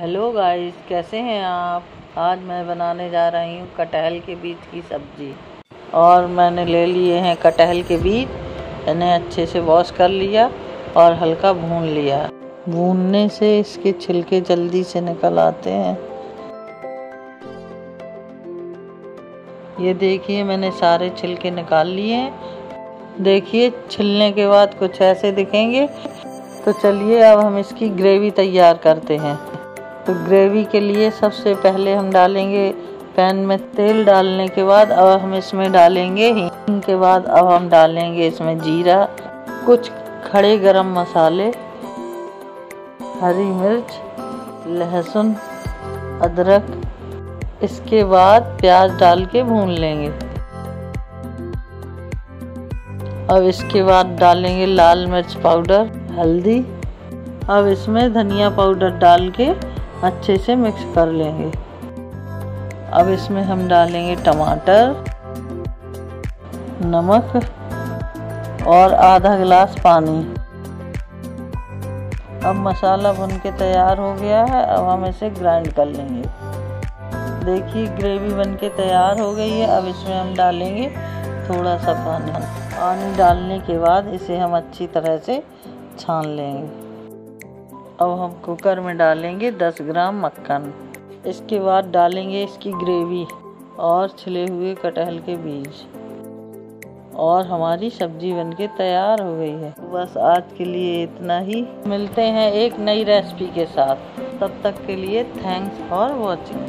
Hello guys कैसे हैं आप? आज मैं बनाने जा रही हूँ कटहल के बीज की सब्ज़ी। और मैंने ले लिए हैं कटहल के बीज। इन्हें अच्छे से वॉश कर लिया और हल्का भून लिया। भूनने से इसके छिलके जल्दी से निकल आते हैं। ये देखिए, मैंने सारे छिलके निकाल लिए हैं। देखिए, छिलने के बाद कुछ ऐसे दिखेंगे। तो चलिए, अब हम इसकी ग्रेवी तैयार करते हैं। तो ग्रेवी के लिए सबसे पहले हम डालेंगे पैन में तेल डालने के बाद अब हम इसमें डालेंगे हिंग के बाद अब हम डालेंगे इसमें जीरा, कुछ खड़े गरम मसाले, हरी मिर्च, लहसुन, अदरक, इसके बाद प्याज डाल के भून लेंगे। अब इसके बाद डालेंगे लाल मिर्च पाउडर, हल्दी। अब इसमें धनिया पाउडर डाल के अच्छे से मिक्स कर लेंगे। अब इसमें हम डालेंगे टमाटर, नमक और आधा गिलास पानी। अब मसाला भुन के तैयार हो गया है, अब हम इसे ग्राइंड कर लेंगे। देखिए ग्रेवी बन के तैयार हो गई है, अब इसमें हम डालेंगे थोड़ा सा पानी। पानी डालने के बाद इसे हम अच्छी तरह से छान लेंगे। अब हम कुकर में डालेंगे 10 ग्राम मक्खन। इसके बाद डालेंगे इसकी ग्रेवी और छिले हुए कटहल के बीज। और हमारी सब्ज़ी बनके तैयार हो गई है। बस आज के लिए इतना ही। मिलते हैं एक नई रेसिपी के साथ। तब तक के लिए थैंक्स फॉर वॉचिंग